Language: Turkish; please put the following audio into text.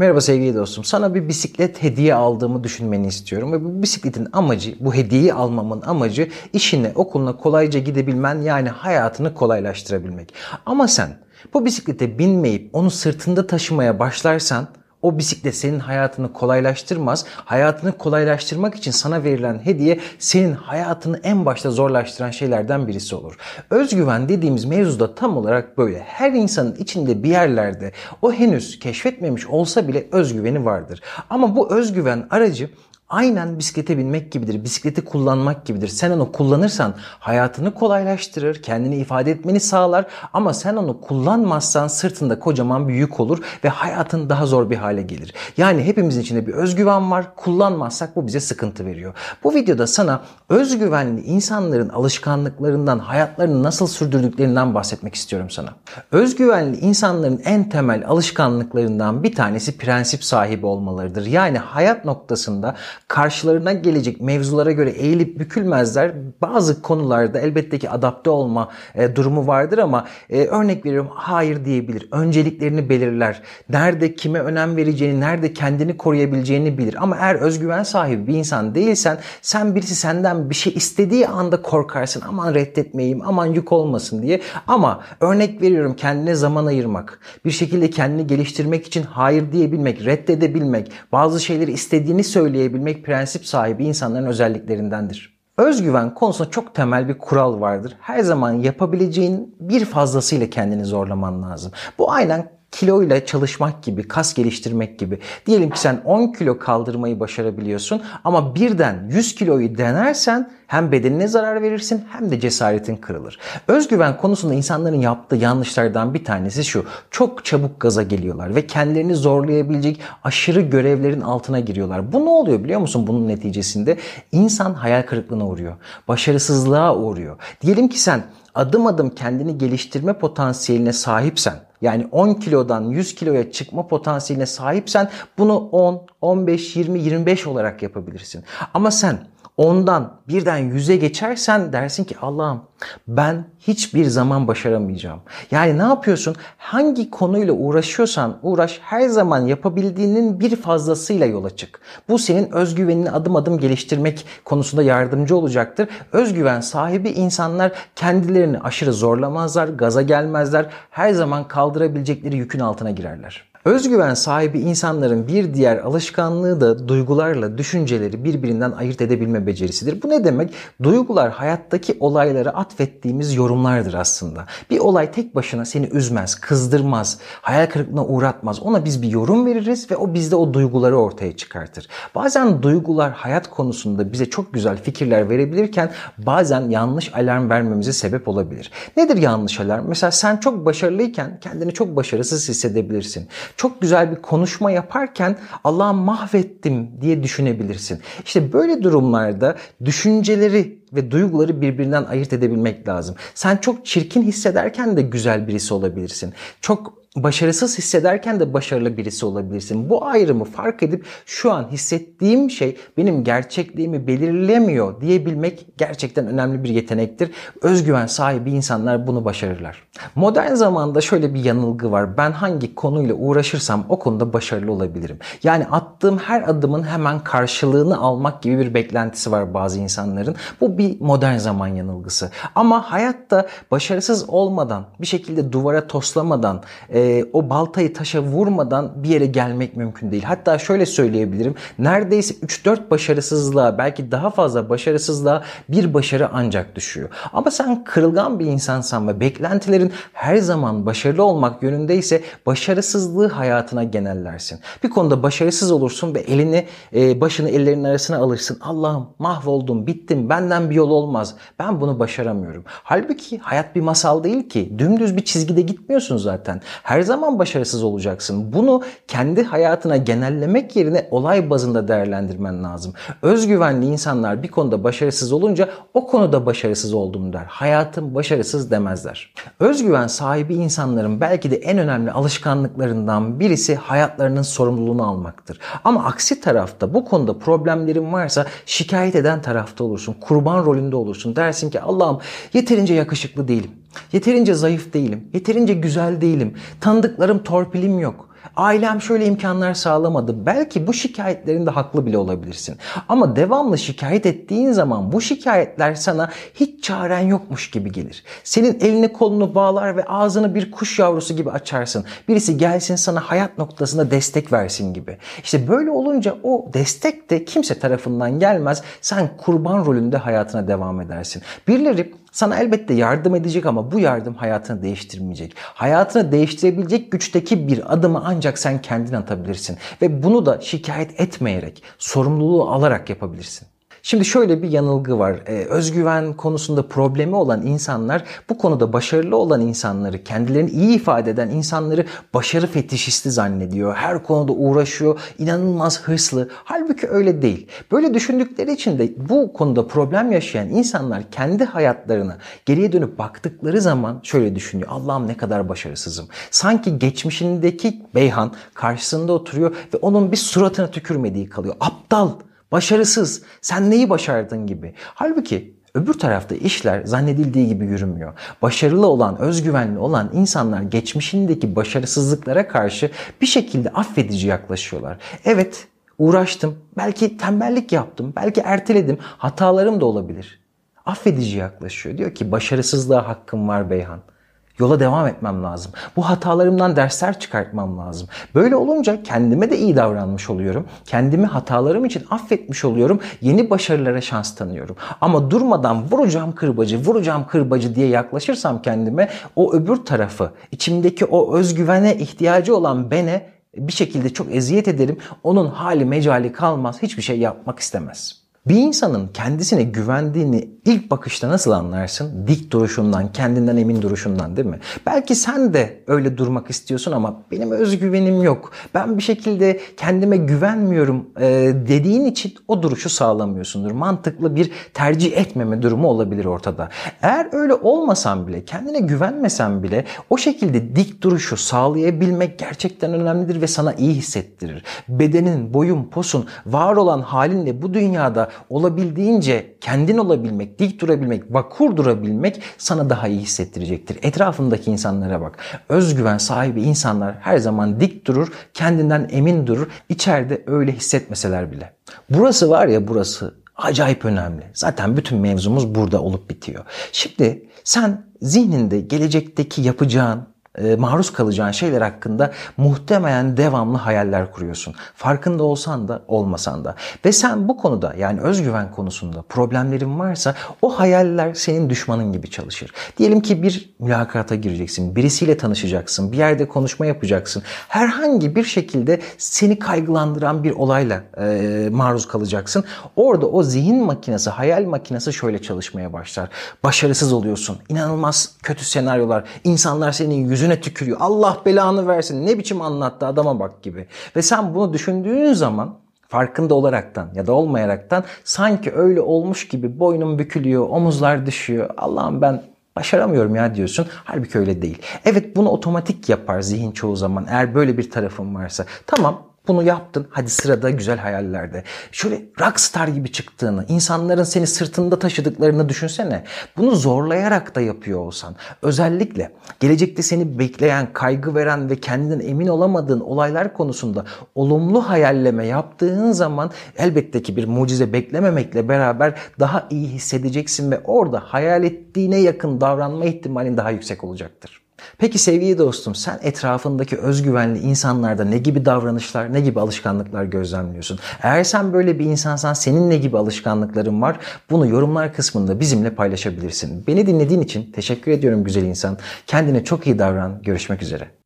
Merhaba sevgili dostum. Sana bir bisiklet hediye aldığımı düşünmeni istiyorum. Ve bu bisikletin amacı, bu hediyeyi almamın amacı işine, okuluna kolayca gidebilmen yani hayatını kolaylaştırabilmek. Ama sen bu bisiklete binmeyip onu sırtında taşımaya başlarsan o bisiklet senin hayatını kolaylaştırmaz. Hayatını kolaylaştırmak için sana verilen hediye senin hayatını en başta zorlaştıran şeylerden birisi olur. Özgüven dediğimiz mevzuda tam olarak böyle. Her insanın içinde bir yerlerde o henüz keşfetmemiş olsa bile özgüveni vardır. Ama bu özgüven aracı aynen bisiklete binmek gibidir. Bisikleti kullanmak gibidir. Sen onu kullanırsan hayatını kolaylaştırır, kendini ifade etmeni sağlar ama sen onu kullanmazsan sırtında kocaman bir yük olur ve hayatın daha zor bir hale gelir. Yani hepimizin içinde bir özgüven var. Kullanmazsak bu bize sıkıntı veriyor. Bu videoda sana özgüvenli insanların alışkanlıklarından, hayatlarını nasıl sürdürdüklerinden bahsetmek istiyorum sana. Özgüvenli insanların en temel alışkanlıklarından bir tanesi prensip sahibi olmalarıdır. Yani hayat noktasında karşılarına gelecek mevzulara göre eğilip bükülmezler. Bazı konularda elbette ki adapte olma e, durumu vardır ama e, örnek veriyorum hayır diyebilir. Önceliklerini belirler. Nerede kime önem vereceğini, nerede kendini koruyabileceğini bilir. Ama eğer özgüven sahibi bir insan değilsen sen birisi senden bir şey istediği anda korkarsın. Aman reddetmeyeyim, aman yük olmasın diye. Ama örnek veriyorum kendine zaman ayırmak, bir şekilde kendini geliştirmek için hayır diyebilmek, reddedebilmek, bazı şeyleri istediğini söyleyebilmek prensip sahibi insanların özelliklerindendir. Özgüven konusunda çok temel bir kural vardır. Her zaman yapabileceğin bir fazlasıyla kendini zorlaman lazım. Bu aynen kilo ile çalışmak gibi, kas geliştirmek gibi. Diyelim ki sen 10 kilo kaldırmayı başarabiliyorsun ama birden 100 kiloyu denersen hem bedenine zarar verirsin hem de cesaretin kırılır. Özgüven konusunda insanların yaptığı yanlışlardan bir tanesi şu. Çok çabuk gaza geliyorlar ve kendilerini zorlayabilecek aşırı görevlerin altına giriyorlar. Bu ne oluyor biliyor musun bunun neticesinde? İnsan hayal kırıklığına uğruyor. Başarısızlığa uğruyor. Diyelim ki sen adım adım kendini geliştirme potansiyeline sahipsen yani 10 kilodan 100 kiloya çıkma potansiyeline sahipsen bunu 10, 15, 20, 25 olarak yapabilirsin. Ama sen ondan birden yüze geçersen dersin ki Allah'ım ben hiçbir zaman başaramayacağım. Yani ne yapıyorsun? Hangi konuyla uğraşıyorsan uğraş her zaman yapabildiğinin bir fazlasıyla yola çık. Bu senin özgüvenini adım adım geliştirmek konusunda yardımcı olacaktır. Özgüven sahibi insanlar kendilerini aşırı zorlamazlar, gaza gelmezler. Her zaman kaldırabilecekleri yükün altına girerler. Özgüven sahibi insanların bir diğer alışkanlığı da duygularla düşünceleri birbirinden ayırt edebilme becerisidir. Bu ne demek? Duygular hayattaki olaylara atfettiğimiz yorumlardır aslında. Bir olay tek başına seni üzmez, kızdırmaz, hayal kırıklığına uğratmaz. Ona biz bir yorum veririz ve o bizde o duyguları ortaya çıkartır. Bazen duygular hayat konusunda bize çok güzel fikirler verebilirken bazen yanlış alarm vermemize sebep olabilir. Nedir yanlış alarm? Mesela sen çok başarılıyken kendini çok başarısız hissedebilirsin çok güzel bir konuşma yaparken Allah'ı mahvettim diye düşünebilirsin. İşte böyle durumlarda düşünceleri ve duyguları birbirinden ayırt edebilmek lazım. Sen çok çirkin hissederken de güzel birisi olabilirsin. Çok başarısız hissederken de başarılı birisi olabilirsin. Bu ayrımı fark edip şu an hissettiğim şey benim gerçekliğimi belirlemiyor diyebilmek gerçekten önemli bir yetenektir. Özgüven sahibi insanlar bunu başarırlar. Modern zamanda şöyle bir yanılgı var. Ben hangi konuyla uğraşırsam o konuda başarılı olabilirim. Yani attığım her adımın hemen karşılığını almak gibi bir beklentisi var bazı insanların. Bu bir modern zaman yanılgısı. Ama hayatta başarısız olmadan, bir şekilde duvara toslamadan, e, e, o baltayı taşa vurmadan bir yere gelmek mümkün değil. Hatta şöyle söyleyebilirim. Neredeyse 3-4 başarısızlığa belki daha fazla başarısızlığa bir başarı ancak düşüyor. Ama sen kırılgan bir insansan ve beklentilerin her zaman başarılı olmak yönündeyse başarısızlığı hayatına genellersin. Bir konuda başarısız olursun ve elini e, başını ellerinin arasına alırsın. Allah'ım mahvoldum, bittim, benden bir yol olmaz. Ben bunu başaramıyorum. Halbuki hayat bir masal değil ki. Dümdüz bir çizgide gitmiyorsun zaten her zaman başarısız olacaksın. Bunu kendi hayatına genellemek yerine olay bazında değerlendirmen lazım. Özgüvenli insanlar bir konuda başarısız olunca o konuda başarısız oldum der. Hayatım başarısız demezler. Özgüven sahibi insanların belki de en önemli alışkanlıklarından birisi hayatlarının sorumluluğunu almaktır. Ama aksi tarafta bu konuda problemlerin varsa şikayet eden tarafta olursun. Kurban rolünde olursun. Dersin ki Allah'ım yeterince yakışıklı değilim. Yeterince zayıf değilim. Yeterince güzel değilim. Tanıdıklarım torpilim yok. Ailem şöyle imkanlar sağlamadı. Belki bu şikayetlerinde haklı bile olabilirsin. Ama devamlı şikayet ettiğin zaman bu şikayetler sana hiç çaren yokmuş gibi gelir. Senin elini kolunu bağlar ve ağzını bir kuş yavrusu gibi açarsın. Birisi gelsin sana hayat noktasında destek versin gibi. İşte böyle olunca o destek de kimse tarafından gelmez. Sen kurban rolünde hayatına devam edersin. Birileri sana elbette yardım edecek ama bu yardım hayatını değiştirmeyecek. Hayatını değiştirebilecek güçteki bir adımı ancak sen kendin atabilirsin. Ve bunu da şikayet etmeyerek, sorumluluğu alarak yapabilirsin. Şimdi şöyle bir yanılgı var. Ee, özgüven konusunda problemi olan insanlar bu konuda başarılı olan insanları, kendilerini iyi ifade eden insanları başarı fetişisti zannediyor. Her konuda uğraşıyor, inanılmaz hırslı. Halbuki öyle değil. Böyle düşündükleri için de bu konuda problem yaşayan insanlar kendi hayatlarına geriye dönüp baktıkları zaman şöyle düşünüyor. Allah'ım ne kadar başarısızım. Sanki geçmişindeki Beyhan karşısında oturuyor ve onun bir suratına tükürmediği kalıyor. Aptal başarısız, sen neyi başardın gibi. Halbuki Öbür tarafta işler zannedildiği gibi yürümüyor. Başarılı olan, özgüvenli olan insanlar geçmişindeki başarısızlıklara karşı bir şekilde affedici yaklaşıyorlar. Evet, uğraştım, belki tembellik yaptım, belki erteledim, hatalarım da olabilir. Affedici yaklaşıyor. Diyor ki başarısızlığa hakkım var Beyhan. Yola devam etmem lazım. Bu hatalarımdan dersler çıkartmam lazım. Böyle olunca kendime de iyi davranmış oluyorum. Kendimi hatalarım için affetmiş oluyorum. Yeni başarılara şans tanıyorum. Ama durmadan vuracağım kırbacı, vuracağım kırbacı diye yaklaşırsam kendime o öbür tarafı, içimdeki o özgüvene ihtiyacı olan bene bir şekilde çok eziyet ederim. Onun hali mecali kalmaz. Hiçbir şey yapmak istemez. Bir insanın kendisine güvendiğini ilk bakışta nasıl anlarsın? Dik duruşundan, kendinden emin duruşundan değil mi? Belki sen de öyle durmak istiyorsun ama benim özgüvenim yok. Ben bir şekilde kendime güvenmiyorum e, dediğin için o duruşu sağlamıyorsundur. Mantıklı bir tercih etmeme durumu olabilir ortada. Eğer öyle olmasan bile, kendine güvenmesen bile o şekilde dik duruşu sağlayabilmek gerçekten önemlidir ve sana iyi hissettirir. Bedenin, boyun, posun, var olan halinle bu dünyada olabildiğince kendin olabilmek, dik durabilmek, vakur durabilmek sana daha iyi hissettirecektir. Etrafındaki insanlara bak. Özgüven sahibi insanlar her zaman dik durur, kendinden emin durur. İçeride öyle hissetmeseler bile. Burası var ya burası acayip önemli. Zaten bütün mevzumuz burada olup bitiyor. Şimdi sen zihninde gelecekteki yapacağın, maruz kalacağın şeyler hakkında muhtemelen devamlı hayaller kuruyorsun. Farkında olsan da olmasan da. Ve sen bu konuda yani özgüven konusunda problemlerin varsa o hayaller senin düşmanın gibi çalışır. Diyelim ki bir mülakata gireceksin, birisiyle tanışacaksın, bir yerde konuşma yapacaksın. Herhangi bir şekilde seni kaygılandıran bir olayla e, maruz kalacaksın. Orada o zihin makinesi, hayal makinesi şöyle çalışmaya başlar. Başarısız oluyorsun. İnanılmaz kötü senaryolar. İnsanlar senin yüzüne yüzüne tükürüyor. Allah belanı versin ne biçim anlattı adama bak gibi. Ve sen bunu düşündüğün zaman farkında olaraktan ya da olmayaraktan sanki öyle olmuş gibi boynum bükülüyor, omuzlar düşüyor. Allah'ım ben başaramıyorum ya diyorsun. Halbuki öyle değil. Evet bunu otomatik yapar zihin çoğu zaman eğer böyle bir tarafın varsa. Tamam bunu yaptın. Hadi sırada güzel hayallerde. Şöyle rockstar gibi çıktığını, insanların seni sırtında taşıdıklarını düşünsene. Bunu zorlayarak da yapıyor olsan. Özellikle gelecekte seni bekleyen, kaygı veren ve kendinden emin olamadığın olaylar konusunda olumlu hayalleme yaptığın zaman elbette ki bir mucize beklememekle beraber daha iyi hissedeceksin ve orada hayal ettiğine yakın davranma ihtimalin daha yüksek olacaktır. Peki sevgili dostum sen etrafındaki özgüvenli insanlarda ne gibi davranışlar, ne gibi alışkanlıklar gözlemliyorsun? Eğer sen böyle bir insansan senin ne gibi alışkanlıkların var? Bunu yorumlar kısmında bizimle paylaşabilirsin. Beni dinlediğin için teşekkür ediyorum güzel insan. Kendine çok iyi davran. Görüşmek üzere.